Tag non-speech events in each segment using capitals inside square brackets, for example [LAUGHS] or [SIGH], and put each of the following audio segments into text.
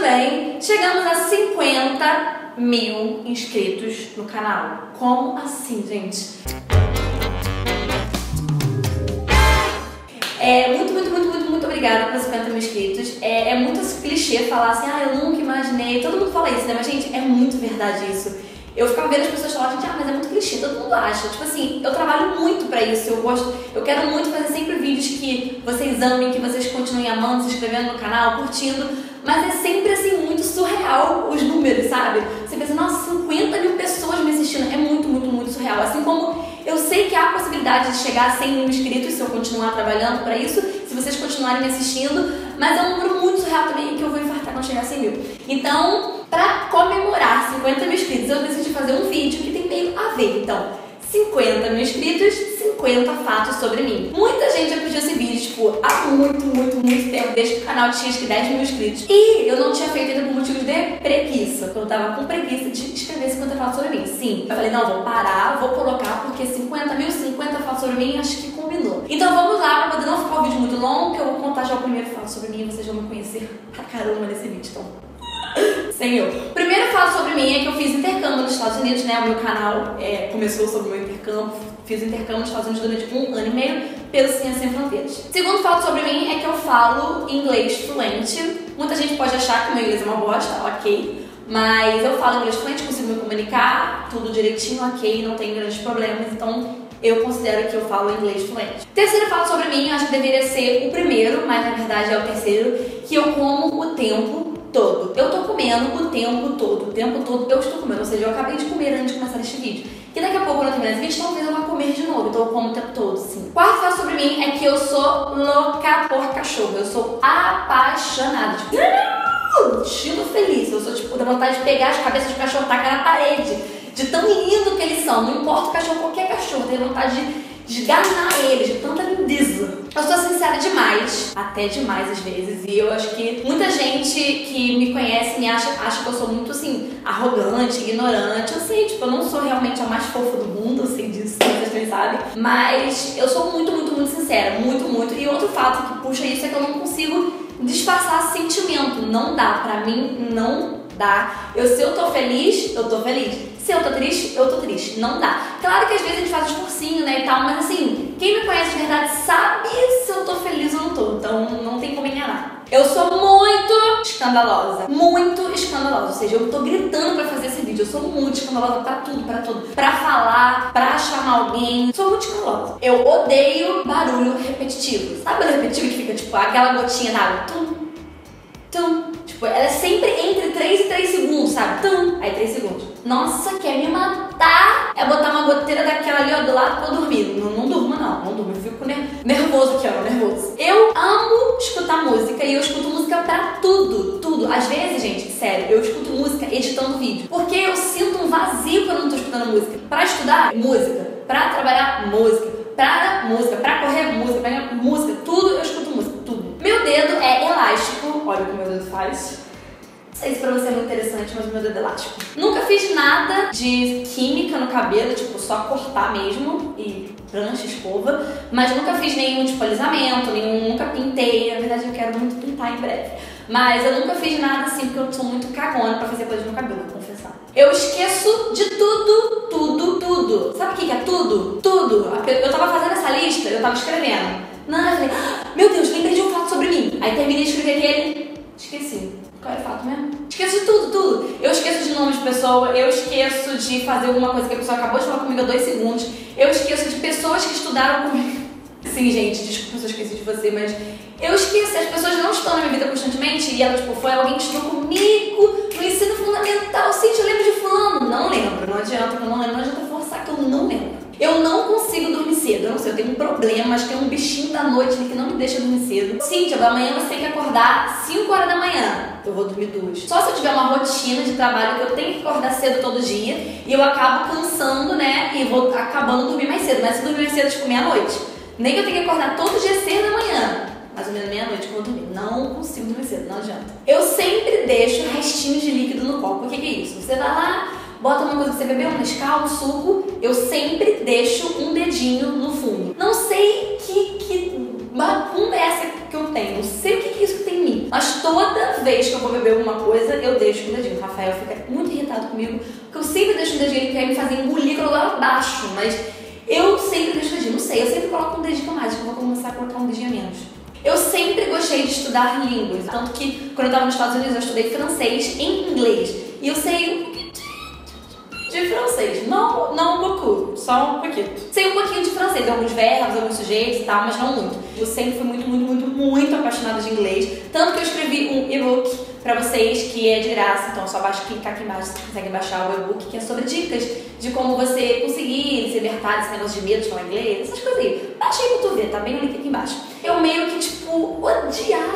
bem? Chegamos a 50 mil inscritos no canal. Como assim, gente? É, muito, muito, muito, muito, muito obrigada pelos 50 mil inscritos. É, é muito clichê falar assim, ah, eu nunca imaginei. Todo mundo fala isso, né? Mas, gente, é muito verdade isso. Eu ficava vendo as pessoas falarem, gente, ah, mas é muito clichê, todo mundo acha. Tipo assim, eu trabalho muito pra isso, eu gosto, eu quero muito fazer sempre vídeos que vocês amem, que vocês continuem amando, se inscrevendo no canal, curtindo, mas é sempre assim, muito surreal os números, sabe? Você pensa, nossa, 50 mil pessoas me assistindo, é muito, muito, muito surreal. Assim como eu sei que há a possibilidade de chegar a 100 mil inscritos se eu continuar trabalhando para isso, se vocês continuarem me assistindo, mas é um número muito surreal também que eu vou infartar quando chegar a 100 mil. Então, para comemorar 50 mil inscritos, eu decidi fazer um vídeo que tem meio a ver. Então, 50 mil inscritos, 50 fatos sobre mim. Muita gente já pediu esse vídeo, tipo, há muito, muito, muito tempo, desde que o canal tinha acho que 10 mil inscritos. E eu não tinha feito ainda por motivos de preguiça, eu tava com preguiça de escrever 50 fatos sobre mim. Sim, eu falei, não, vou parar, vou colocar, porque 50 mil, 50 fatos sobre mim, acho que combinou. Então vamos lá, pra poder não ficar o vídeo muito longo, que eu vou contar já o primeiro fato sobre mim, e vocês vão me conhecer pra caramba nesse vídeo, então [LAUGHS] Senhor. Primeiro fato sobre mim é que eu fiz intercâmbio nos Estados Unidos, né? O meu canal é, começou sobre o meu intercâmbio. Fiz intercâmbio nos Estados Unidos durante um ano e meio pelo Ciência Sem Fronteiras. Segundo fato sobre mim é que eu falo inglês fluente. Muita gente pode achar que meu inglês é uma bosta, ok. Mas eu falo inglês fluente, consigo me comunicar, tudo direitinho, ok, não tem grandes problemas. Então eu considero que eu falo inglês fluente. Terceiro fato sobre mim, acho que deveria ser o primeiro, mas na verdade é o terceiro, que eu como o tempo todo. Eu tô comendo o tempo todo, o tempo todo eu estou comendo. Ou seja, eu acabei de comer antes de começar este vídeo. E daqui a pouco, quando eu terminar esse vídeo, talvez eu vá comer de novo. Então eu como o tempo todo, sim. Quarto fato sobre mim é que eu sou louca por cachorro. Eu sou apaixonada. Tipo, estilo feliz. Eu sou, tipo, da vontade de pegar as cabeças de cachorro tacar na parede. De tão lindo que eles são. Não importa o cachorro, qualquer cachorro. Tenho vontade de desgarrar eles de tanta lindeza. Eu sou sincera demais, até demais às vezes, e eu acho que muita gente que me conhece me acha, acha que eu sou muito assim, arrogante, ignorante. Eu sei, tipo, eu não sou realmente a mais fofa do mundo, eu sei vocês também sabem. Mas eu sou muito, muito, muito sincera, muito, muito. E outro fato que puxa isso é que eu não consigo disfarçar sentimento. Não dá, pra mim não dá. Eu, se eu tô feliz, eu tô feliz. Se eu tô triste, eu tô triste. Não dá. Claro que às vezes a gente faz um esforcinho, né, e tal, mas assim, quem me conhece de verdade sabe se eu tô feliz ou não tô. Então não tem como enganar. Eu sou muito escandalosa. Muito escandalosa. Ou seja, eu tô gritando pra fazer esse vídeo. Eu sou muito escandalosa pra tudo, pra tudo. Pra falar, pra chamar alguém. Sou muito escandalosa. Eu odeio barulho repetitivo. Sabe barulho repetitivo que fica, tipo, aquela gotinha na água? Tum, tum. Tipo, ela é sempre entre 3 e 3 segundos, sabe? Tum. Aí 3 segundos. Nossa, quer me matar? É botar uma goteira daquela ali, ó, do lado pra eu dormir. Não, não não. Não. Eu fico nervoso aqui, ó, nervoso. Eu amo escutar música e eu escuto música pra tudo, tudo. Às vezes, gente, sério, eu escuto música editando vídeo. Porque eu sinto um vazio quando eu não tô escutando música. Pra estudar, música. Pra trabalhar, música. Pra música. Pra correr, música. Pra música. Tudo eu escuto música. Tudo. Meu dedo é elástico. Olha o que meu dedo faz sei se pra você é muito interessante, mas meu dedo é elástico. Nunca fiz nada de química no cabelo, tipo, só cortar mesmo e prancha, escova, mas nunca fiz nenhum tipo alisamento, nenhum, nunca pintei, na verdade eu quero muito pintar em breve. Mas eu nunca fiz nada assim, porque eu sou muito cagona pra fazer coisa no cabelo, vou confessar. Eu esqueço de tudo, tudo, tudo. Sabe o que, é tudo? Tudo. Eu tava fazendo essa lista, eu tava escrevendo. Não, eu falei, ah, meu Deus, lembrei de um fato sobre mim. Aí terminei de escrever aquele, esqueci. Qual era o fato mesmo? Esqueço de tudo, tudo. Eu esqueço de nome de pessoa, eu esqueço de fazer alguma coisa que a pessoa acabou de falar comigo há dois segundos, eu esqueço de pessoas que estudaram comigo. Sim, gente, desculpa se eu esqueci de você, mas eu esqueço, as pessoas não estão na minha vida constantemente e ela, tipo, foi alguém que estudou comigo no ensino fundamental. Sim, eu lembro de fulano. Não lembro, não adianta, eu não lembro, não adianta forçar que eu não lembro. Eu não consigo dormir cedo. Eu não sei, eu tenho um problema, mas tem um bichinho da noite que não me deixa dormir cedo. Cíntia, da manhã você tem que acordar 5 horas da manhã. Eu vou dormir duas. Só se eu tiver uma rotina de trabalho que eu tenho que acordar cedo todo dia e eu acabo cansando, né? E vou acabando dormir mais cedo. Mas se dormir mais cedo, tipo meia-noite. Nem que eu tenha que acordar todo dia cedo da manhã. Mais ou menos meia-noite que vou dormir. Não consigo dormir cedo, não adianta. Eu sempre deixo restinhos de líquido no copo. O que, que é isso? Você vai lá, bota uma coisa que você bebeu, um Nescau, um suco, eu sempre deixo um dedinho no fundo. Não sei que, que macumba é essa que eu tenho, não sei o que, que isso que tem em mim, mas toda vez que eu vou beber alguma coisa, eu deixo um dedinho. O Rafael fica muito irritado comigo, porque eu sempre deixo um dedinho, ele quer me fazer engolir quando eu abaixo, mas eu sempre deixo um dedinho, não sei, eu sempre coloco um dedinho mais, eu vou começar a colocar um dedinho a menos. Eu sempre gostei de estudar línguas, tanto que quando eu estava nos Estados Unidos eu estudei francês em inglês. E eu sei de francês. Não, não pouco, só um pouquinho. Sei um pouquinho de francês, alguns verbos, alguns sujeitos e tal, mas não muito. Eu sempre fui muito, muito, muito, muito apaixonada de inglês. Tanto que eu escrevi um e-book pra vocês que é de graça. Então, só basta clicar aqui embaixo, você consegue baixar o e-book, que é sobre dicas de como você conseguir se libertar desse negócio de medo de falar inglês, essas coisas aí. Baixa aí pra tu ver, tá bem o link aqui embaixo. Eu meio que, tipo,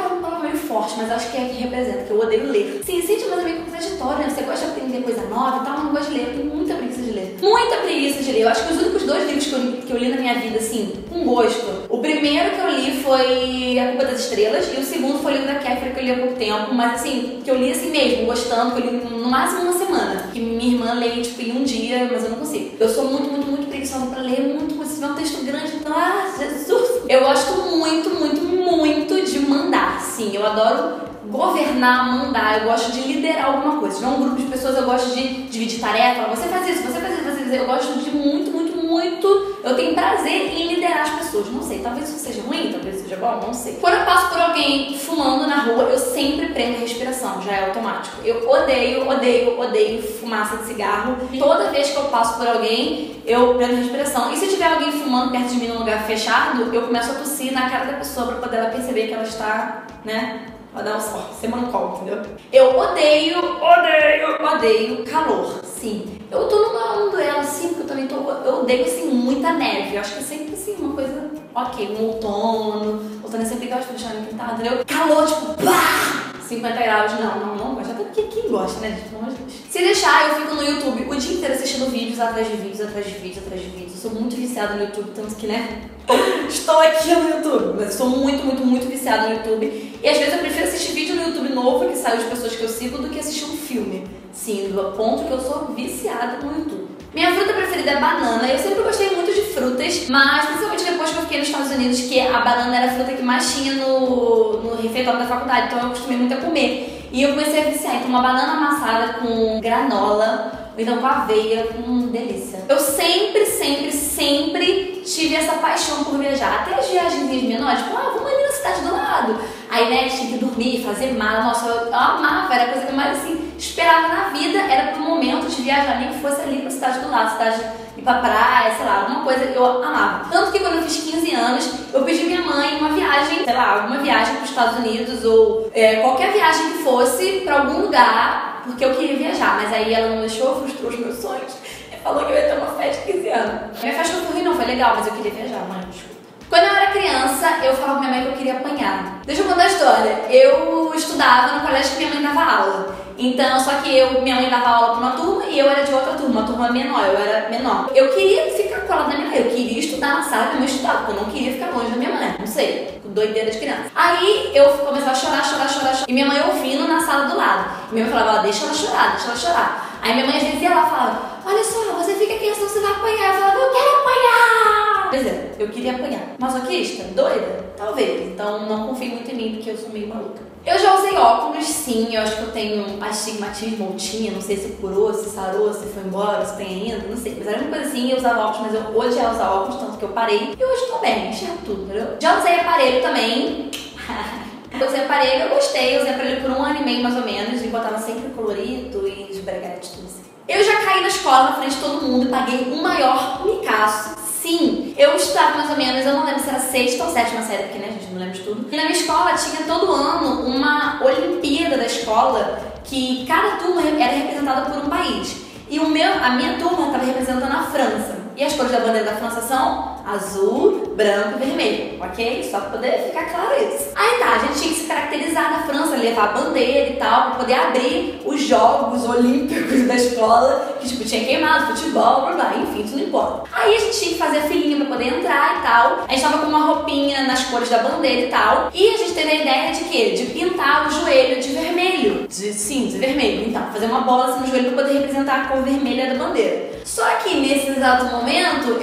palavra meio forte, mas acho que é que representa, que eu odeio ler. Sim, sente mais meio contraditório, né? Você gosta de aprender coisa nova e tal, mas não gosta de ler. Eu tenho muita preguiça de ler. Muita preguiça de ler. Eu acho que os únicos dois livros que eu, li, que eu li na minha vida, assim, com gosto. O primeiro que eu li foi A Culpa das Estrelas e o segundo foi o livro da Kéfera, que eu li há pouco tempo, mas assim, que eu li assim mesmo, gostando, que eu li no máximo uma semana. Que minha irmã lê, tipo, em um dia, mas eu não consigo. Eu sou muito, muito, muito preguiçosa pra ler, muito, se tiver um texto grande, então, ah, Jesus! Eu gosto muito, muito, muito de mandar, sim. Eu adoro governar, mandar, eu gosto de liderar alguma coisa. Tiver um grupo de pessoas, eu gosto de dividir tarefa. Você faz isso, você faz isso, você faz isso. Eu gosto de muito, muito, muito. Eu tenho prazer em liderar as pessoas. Não sei, talvez isso seja ruim, talvez seja bom, não sei. Quando eu passo por alguém fumando na rua, eu sempre prendo a respiração, já é automático. Eu odeio, odeio, odeio fumaça de cigarro. Toda vez que eu passo por alguém, eu prendo a respiração. E se tiver alguém fumando perto de mim num lugar fechado, eu começo a tossir na cara da pessoa pra poder ela perceber que ela está, né? Pra dar um só, ser mancol, entendeu? Eu odeio, odeio, odeio calor, sim. Eu tô numa onda assim, porque eu também tô. Eu odeio assim muita neve. Eu acho que é sempre assim, uma coisa. Ok, um outono. Outono é sempre legal de deixar no quintal, entendeu? Calor, tipo, pá! 50 graus, não, não, não gosto. Até porque quem gosta, né, gente? Deus. Se deixar, eu fico no YouTube o dia inteiro assistindo vídeos atrás de vídeos, atrás de vídeos, atrás de vídeos. Eu sou muito viciada no YouTube, tanto que, né? [LAUGHS] Estou aqui no YouTube, mas eu sou muito, muito, muito viciada no YouTube. E às vezes eu prefiro assistir vídeo no YouTube novo que saiu de pessoas que eu sigo do que assistir um filme. Sim, do ponto que eu sou viciada no YouTube. Minha fruta preferida é banana. Eu sempre gostei muito de frutas, mas principalmente depois que eu fiquei nos Estados Unidos, que a banana era a fruta que mais tinha no, no refeitório da faculdade, então eu acostumei muito a comer. E eu comecei a viciar. Então, uma banana amassada com granola, ou então com aveia, hum, delícia. Eu sempre, sempre, sempre tive essa paixão por viajar. Até as viagens menores, tipo, ah, vamos ali na cidade do lado. Aí, né, tinha que dormir, fazer mala. Nossa, eu, amava, era a coisa que mais, assim, esperava na vida. Era pro momento de viajar, nem que fosse ali pra cidade do lado, cidade ir pra praia, sei lá, alguma coisa que eu amava. Tanto que quando eu fiz 15 anos, eu pedi minha mãe uma viagem, sei lá, alguma viagem pros Estados Unidos ou é, qualquer viagem que fosse pra algum lugar, porque eu queria viajar. Mas aí ela não deixou, frustrou os meus sonhos. Falou que eu ia ter uma festa de 15 anos. Minha festa não foi ruim, não, foi legal, mas eu queria viajar, mãe, desculpa. Quando eu era criança, eu falava pra minha mãe que eu queria apanhar. Deixa eu contar a história. Eu estudava no colégio que minha mãe dava aula. Então, só que eu, minha mãe dava aula pra uma turma e eu era de outra turma, uma turma menor, eu era menor. Eu queria ficar colada da minha mãe, eu queria estudar na sala que mãe estudava, porque eu não queria ficar longe da minha mãe, não sei, doideira de criança. Aí eu começava a chorar, chorar, chorar, chorar, e minha mãe ouvindo na sala do lado. E minha mãe falava, deixa ela chorar, deixa ela chorar. Aí minha mãe às vezes ia lá e falava, olha só, você fica aqui, senão você vai apanhar. Eu falava, eu quero apanhar! Pois é, eu queria apanhar. Masoquista? Doida? Talvez. Então não confie muito em mim, porque eu sou meio maluca. Eu já usei óculos, sim. Eu acho que eu tenho astigmatismo ou tinha. Não sei se curou, se sarou, se foi embora, se tem ainda. Não sei. Mas era uma coisa assim. Eu usava óculos, mas eu odiava usar óculos, tanto que eu parei. E hoje tô bem, enxergo tudo, entendeu? Já usei aparelho também. [LAUGHS] Eu usei aparelho, eu gostei. Eu usei aparelho por um ano e meio, mais ou menos. E botava sempre colorido e esbreguete, tudo assim. Eu já caí na escola na frente de todo mundo e paguei um maior micaço. Sim, eu estudava mais ou menos, eu não lembro se era sexta ou sétima série, porque né, gente não lembra de tudo. E na minha escola tinha todo ano uma Olimpíada da escola que cada turma era representada por um país. E o meu, a minha turma estava representando a França. E as cores da bandeira da França são azul, branco e vermelho, ok? Só pra poder ficar claro isso. Aí tá, a gente tinha que se caracterizar na França, levar a bandeira e tal, pra poder abrir os Jogos Olímpicos da escola, que tipo, tinha queimado, futebol, blá blá, enfim, não importa. Aí a gente tinha que fazer a filinha pra poder entrar e tal. A gente tava com uma roupinha nas cores da bandeira e tal. E a gente teve a ideia de quê? De pintar o joelho de vermelho. De, sim, de vermelho. Então, fazer uma bola assim no joelho pra poder representar a cor vermelha da bandeira. Só que nesse exato momento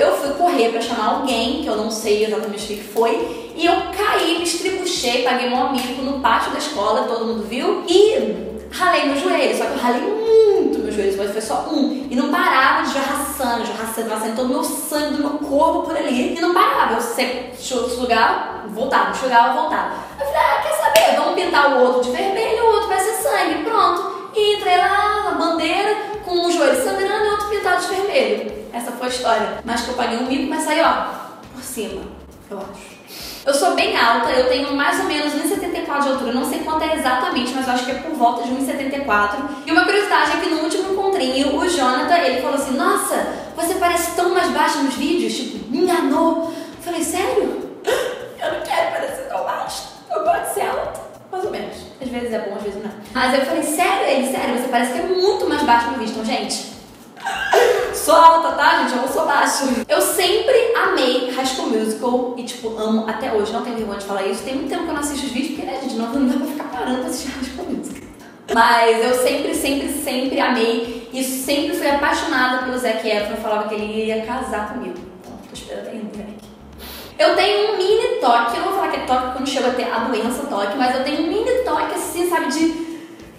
eu fui correr para chamar alguém, que eu não sei exatamente o que foi, e eu caí, me estribuchei, paguei um amigo no pátio da escola, todo mundo viu, e ralei meu joelho, só que eu ralei muito meu joelho, mas foi só um. E não parava de jorraçando, jorraçando, jorraçando todo o meu sangue do meu corpo por ali. E não parava, eu sempre enxugar, voltava, enxugava, voltava. Eu falei, ah, quer saber? Vamos pintar o outro de vermelho, o outro vai ser sangue, pronto. E entrei lá na bandeira, com o joelho sangrando e outro pintado de vermelho. Essa foi a história. Mas que eu paguei um mico, mas saiu, ó, por cima, eu acho. Eu sou bem alta, eu tenho mais ou menos 1,74 de altura, não sei quanto é exatamente, mas eu acho que é por volta de 1,74. E uma curiosidade é que no último encontrinho, o Jonathan, ele falou assim, nossa, você parece tão mais baixa nos vídeos, tipo, me enganou. Eu falei, sério? Eu não quero parecer tão baixa, eu gosto de ser alta. Mais ou menos. Às vezes é bom, às vezes não. Mas eu falei, sério? Ele, sério, você parece que é muito mais baixo no vídeo. Então, gente, [LAUGHS] Sou alta, tá, gente? Eu não sou baixa. Eu sempre amei High School Musical e, tipo, amo até hoje. Não tenho vergonha de falar isso. Tem muito tempo que eu não assisto os vídeos, porque, né, gente, não, não dá pra ficar parando pra assistir High School Musical. Mas eu sempre, sempre, sempre amei e sempre fui apaixonada pelo Zac Efron. Eu falava que ele ia casar comigo. Então, tô esperando ainda. Eu tenho um mini toque, eu não vou falar que é toque quando chega a ter a doença toque, mas eu tenho um mini toque assim, sabe, de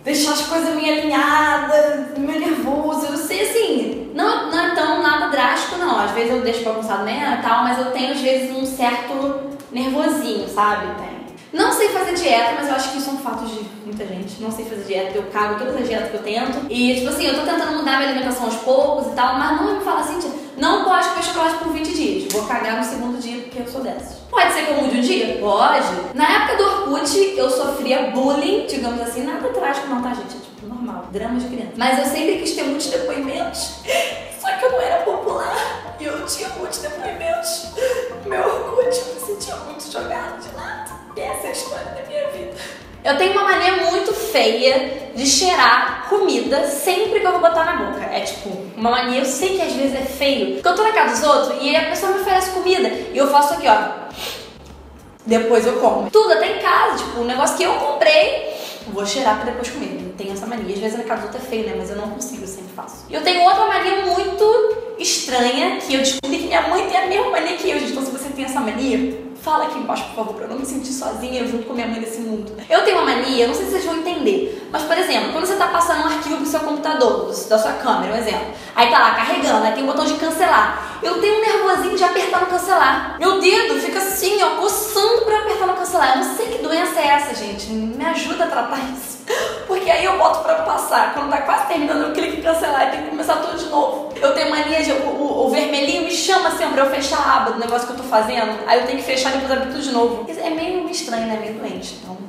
deixar as coisas meio alinhadas, meio nervoso, eu sei assim, não, não é tão nada drástico não, às vezes eu deixo bagunçado né, tal, mas eu tenho às vezes um certo nervosinho, sabe? Tem. Não sei fazer dieta, mas eu acho que isso é um fato de muita gente. Não sei fazer dieta, eu cago todas as dietas que eu tento. E, tipo assim, eu tô tentando mudar minha alimentação aos poucos e tal, mas não me fala assim, não pode comer chocolate por 20 dias. Vou cagar no segundo dia porque eu sou dessas. Pode ser que eu mude um dia? Pode. Na época do Orkut, eu sofria bullying, digamos assim, nada trágico não, tá, gente? É tipo normal, drama de criança. Mas eu sempre quis ter muitos depoimentos, [LAUGHS] só que eu não era popular. E eu tinha muitos depoimentos. Meu Orkut, eu me sentia muito jogado de lado. E essa é a história da minha vida. Eu tenho uma mania muito feia de cheirar comida sempre que eu vou botar na boca. É tipo, uma mania, eu sei que às vezes é feio. Porque eu tô na casa dos outros e a pessoa me oferece comida e eu faço aqui, ó. Depois eu como. Tudo, até em casa, tipo, um negócio que eu comprei, vou cheirar pra depois comer. Mania. Às vezes na casa é feio, né? Mas eu não consigo, eu sempre faço. Eu tenho outra mania muito estranha que eu descobri que minha mãe tem a mesma mania que eu, gente. Então se você tem essa mania, Fala aqui embaixo, por favor, pra eu não me sentir sozinha junto com minha mãe nesse mundo. Eu tenho uma mania, não sei se vocês vão entender, mas por exemplo, quando você tá passando um arquivo pro seu computador, da sua câmera, um exemplo, aí tá lá carregando, aí tem o botão de cancelar. Eu tenho um nervosinho de apertar no cancelar. Meu dedo fica assim, ó, coçando pra apertar no cancelar. Eu não sei que doença é essa, gente. Me ajuda a tratar isso. Porque aí eu boto pra passar. Quando tá quase terminando, eu clico em cancelar e tem que começar tudo de novo. Eu tenho mania de. O, o, o vermelhinho me chama assim pra eu fechar a aba do negócio que eu tô fazendo. Aí eu tenho que fechar e depois abrir tudo de novo. É meio estranho, né? Meio doente. Então.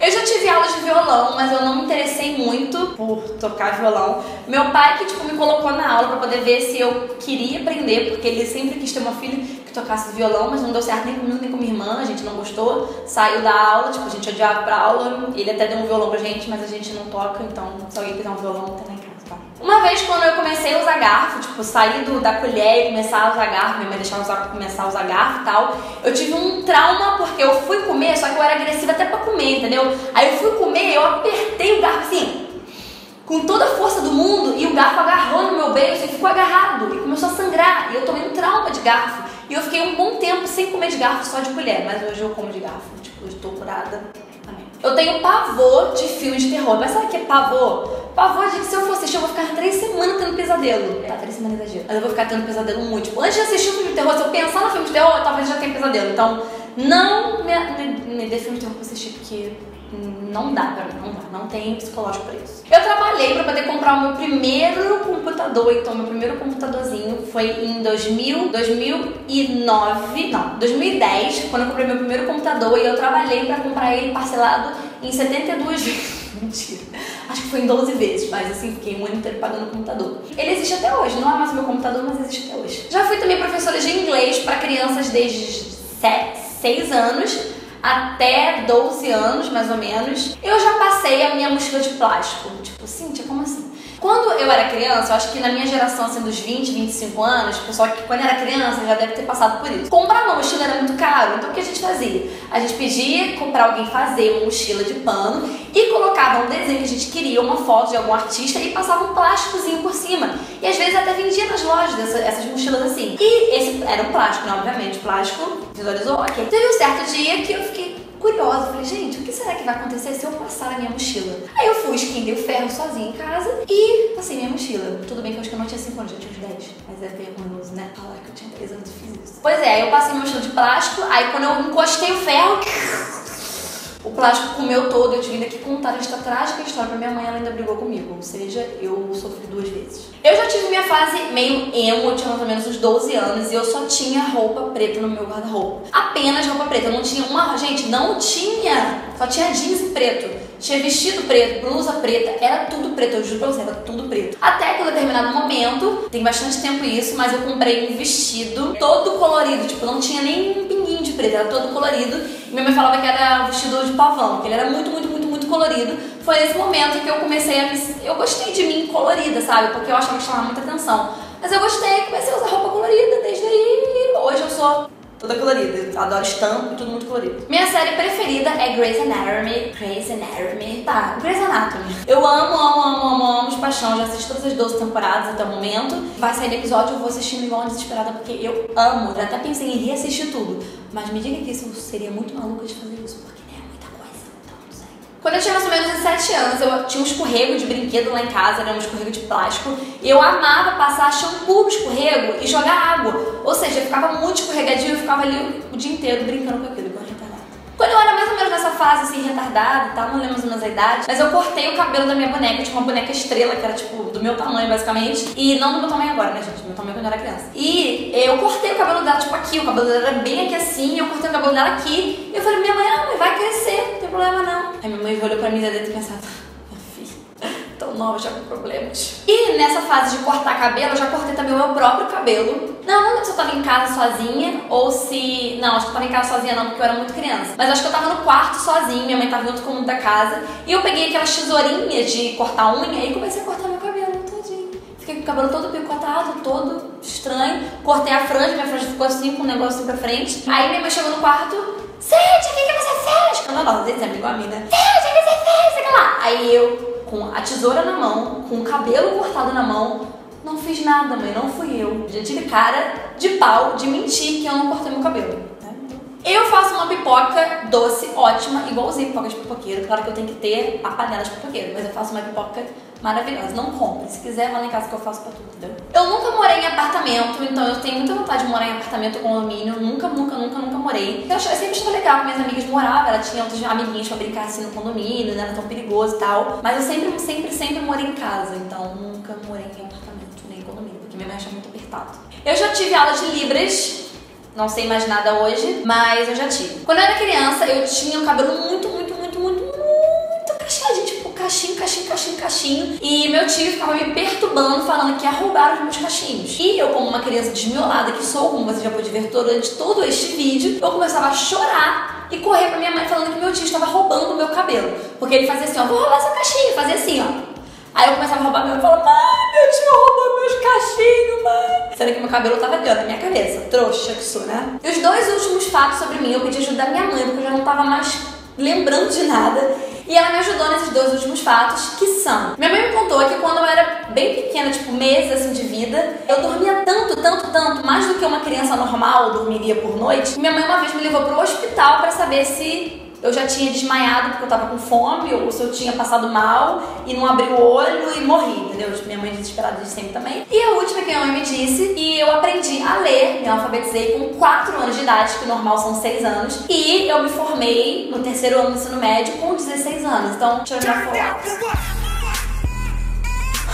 Eu já tive aulas de violão, mas eu não me interessei muito por tocar violão. Meu pai que tipo me colocou na aula para poder ver se eu queria aprender, porque ele sempre quis ter uma filha que tocasse violão, mas não deu certo nem comigo nem com minha irmã, a gente não gostou. Saiu da aula, tipo, a gente odiava pra aula. Ele até deu um violão pra gente, mas a gente não toca, então se alguém quiser um violão, tem tá? Uma vez quando eu comecei a usar garfo, tipo, sair do, da colher e começar a usar garfo, minha mãe deixava usar, começar a usar garfo e tal, eu tive um trauma porque eu fui comer, só que eu era agressiva até pra comer, entendeu? Aí eu fui comer, eu apertei o garfo assim, com toda a força do mundo, e o garfo agarrou no meu beijo e ficou agarrado, e começou a sangrar, e eu tomei um trauma de garfo. E eu fiquei um bom tempo sem comer de garfo, só de colher, mas hoje eu como de garfo, tipo, estou curada. Eu tenho pavor de filmes de terror, mas sabe o que é pavor? Pavor de que se eu for assistir, eu vou ficar três semanas tendo pesadelo. Tá, três semanas é exagero. Mas eu vou ficar tendo pesadelo muito. Tipo, antes de assistir um filme de terror, se eu pensar no filme de terror, talvez já tenha pesadelo. Então, não me, me, me dê filme de terror pra assistir, porque não dá pra mim, não dá, não tem psicológico pra isso. Eu trabalhei pra poder comprar o meu primeiro computador, então meu primeiro computadorzinho foi em 2000, 2009, não, 2010, quando eu comprei meu primeiro computador e eu trabalhei pra comprar ele parcelado em 72 vezes. [LAUGHS] Mentira. Acho que foi em 12 vezes, mas assim, fiquei ano inteiro pagando o computador. Ele existe até hoje, não é mais o meu computador, mas existe até hoje. Já fui também professora de inglês para crianças desde 6 anos até 12 anos, mais ou menos, eu já passei a minha mochila de plástico. Tipo, Cíntia, como assim? Quando eu era criança, eu acho que na minha geração, assim, dos 20, 25 anos, pessoal que quando era criança já deve ter passado por isso. Comprar uma mochila era muito caro, então o que a gente fazia? A gente pedia para alguém fazer uma mochila de pano e colocava um desenho que a gente queria uma foto de algum artista e passava um plásticozinho por cima. E às vezes até vendia nas lojas essas mochilas assim. E esse era um plástico, né? Obviamente, plástico visualizou, ok. Teve um certo dia que eu fiquei curiosa. Falei, gente, o que será que vai acontecer se eu passar a minha mochila? Aí eu fui, esquendei o ferro sozinha em casa e passei minha mochila. Tudo bem que eu acho que eu não tinha 5 anos, eu tinha uns 10. Mas é vergonhoso, né? Falar que eu tinha 3 anos e fiz isso. Pois é, eu passei minha mochila de plástico, aí quando eu encostei o ferro. [LAUGHS] O plástico comeu todo, eu tive ainda que contar esta trágica história pra minha mãe, ela ainda brigou comigo. Ou seja, eu sofri duas vezes. Eu já tive minha fase meio emo, tinha mais ou menos uns 12 anos e eu só tinha roupa preta no meu guarda-roupa. Apenas roupa preta, eu não tinha uma. Gente, não tinha! Só tinha jeans preto. Tinha vestido preto, blusa preta, era tudo preto, eu juro pra você, era tudo preto. Até que em um determinado momento, tem bastante tempo isso, mas eu comprei um vestido todo colorido, tipo, não tinha nem um de preto, era todo colorido. E minha mãe falava que era vestido de pavão, que ele era muito, muito, muito, muito colorido. Foi nesse momento que eu comecei a me. Eu gostei de mim colorida, sabe? Porque eu achava que chamava muita atenção. Mas eu gostei, comecei a usar roupa colorida desde aí. Hoje eu sou toda colorida. Adoro estampa e tudo muito colorido. Minha série preferida é Grey's Anatomy. Grey's Anatomy. Tá, Grey's Anatomy. Eu amo, amo, amo, amo, amo de paixão. Já assisti todas as 12 temporadas até o momento. Vai sair no episódio, eu vou assistindo igual uma desesperada porque eu amo. Já até pensei em reassistir tudo. Mas me diga que isso seria muito maluca de fazer isso, porque né, é muita coisa. Então, não sei. Quando eu tinha 17 anos, eu tinha um escorrego de brinquedo lá em casa, era um escorrego de plástico. E eu amava passar shampoo no escorrego e jogar água. Ou seja, eu ficava muito escorregadinho, eu ficava ali o dia inteiro brincando com aquilo, igual retardada. Quando eu era mais ou menos nessa fase assim, retardada e tal, não lembro mais a idade, mas eu cortei o cabelo da minha boneca. Tinha uma boneca estrela, que era tipo do meu tamanho, basicamente. E não do meu tamanho agora, né, gente? Do meu tamanho quando eu era criança. E eu cortei o cabelo dela, tipo aqui, o cabelo dela era bem aqui assim, eu cortei o cabelo dela aqui. E eu falei, minha mãe, ah, mãe, vai crescer, problema não. Aí minha mãe olhou pra mim dentro e pensava, filha, tão nova já com problemas. E nessa fase de cortar cabelo, eu já cortei também o meu próprio cabelo. Não, não se eu tava em casa sozinha ou se. Não, acho que eu tava em casa sozinha não, porque eu era muito criança. Mas acho que eu tava no quarto sozinha, minha mãe tava junto com o mundo da casa. E eu peguei aquelas tesourinhas de cortar unha e comecei a cortar. Fiquei com o cabelo todo picotado, todo estranho. Cortei a franja, minha franja ficou assim, com um negócio assim pra frente. Aí minha mãe chegou no quarto. Sente, o que, que você fez? Escandalosa, dizendo igual a mim, né? Sente, o que você fez? Lá. Aí eu, com a tesoura na mão, com o cabelo cortado na mão, não fiz nada, mãe, não fui eu. Já tive cara de pau de mentir que eu não cortei meu cabelo. né? Eu faço uma pipoca doce, ótima, igualzinho pipoca de pipoqueiro. Claro que eu tenho que ter a panela de pipoqueiro, mas eu faço uma pipoca maravilhosa. Não compre. Se quiser, lá em casa que eu faço pra tudo? Eu nunca morei em apartamento, então eu tenho muita vontade de morar em apartamento ou condomínio. Nunca, nunca, nunca, nunca morei. Eu, sempre achava legal que minhas amigas moravam. Ela tinha outros amiguinhos pra brincar assim no condomínio, não era tão perigoso e tal. Mas eu sempre, sempre, sempre morei em casa. Então nunca morei em apartamento nem em condomínio, porque minha mãe acha muito apertado. Eu já tive aula de Libras. Não sei mais nada hoje, mas eu já tive. Quando eu era criança, eu tinha um cabelo muito, muito, cachinho, cachinho, cachinho, cachinho. E meu tio ficava me perturbando, falando que ia roubar os meus cachinhos. E eu, como uma criança desmiolada que sou, como você já pode ver durante todo este vídeo, eu começava a chorar e correr pra minha mãe falando que meu tio estava roubando o meu cabelo. Porque ele fazia assim, ó, vou roubar seu cachinho, fazia assim, ó. Aí eu começava a roubar meu e falava, mãe, meu tio roubou meus cachinhos, mãe. Sendo que meu cabelo tava ali, ó, na minha cabeça. Trouxa que sou, né? E os dois últimos fatos sobre mim, eu pedi ajuda da minha mãe, porque eu já não tava mais lembrando de nada. E ela me ajudou nesses dois últimos fatos, que são... Minha mãe me contou que quando eu era bem pequena, tipo meses assim de vida, eu dormia tanto, tanto, tanto, mais do que uma criança normal dormiria por noite. Minha mãe uma vez me levou pro hospital pra saber se eu já tinha desmaiado porque eu tava com fome, ou se eu tinha passado mal e não abri o olho e morri, entendeu? Minha mãe desesperada de sempre também. E a última que minha mãe me disse, e eu aprendi a ler, me alfabetizei com 4 anos de idade, que normal são 6 anos, e eu me formei no terceiro ano do ensino médio com 16 anos. Então, deixa eu olhar foto.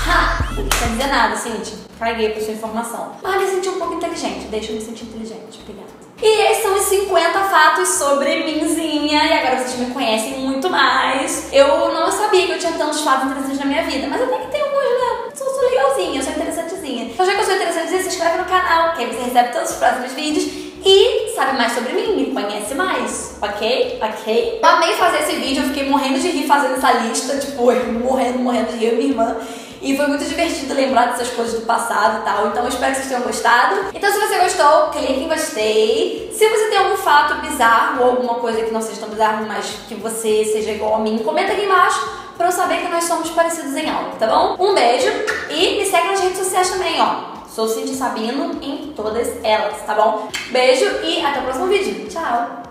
Ha! Não quer dizer nada, Cintia. Caguei por sua informação. Mas me senti um pouco inteligente. Deixa eu me sentir inteligente. Obrigada. E esses são os 50 fatos sobre minzinha. E agora vocês me conhecem muito mais. Eu não sabia que eu tinha tantos fatos interessantes na minha vida. Mas até que tem alguns, né? Sou, sou legalzinha, sou interessantezinha. Então já que eu sou interessantezinha, se inscreve no canal. Que aí você recebe todos os próximos vídeos. E sabe mais sobre mim, me conhece mais, ok? Ok? Eu amei fazer esse vídeo, eu fiquei morrendo de rir fazendo essa lista, tipo, [LAUGHS] morrendo, morrendo de rir, minha irmã. E foi muito divertido lembrar dessas coisas do passado e tal. Então eu espero que vocês tenham gostado. Então se você gostou, clique em gostei. Se você tem algum fato bizarro ou alguma coisa que não seja tão bizarro, mas que você seja igual a mim, comenta aqui embaixo. pra eu saber que nós somos parecidos em algo, tá bom? Um beijo e me segue nas redes sociais também, ó. Sou Cindy Sabino em todas elas, tá bom? Beijo e até o próximo vídeo. Tchau!